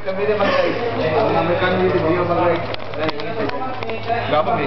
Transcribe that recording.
Kami, na mag-rice. Kami video mag-rice. Gapa may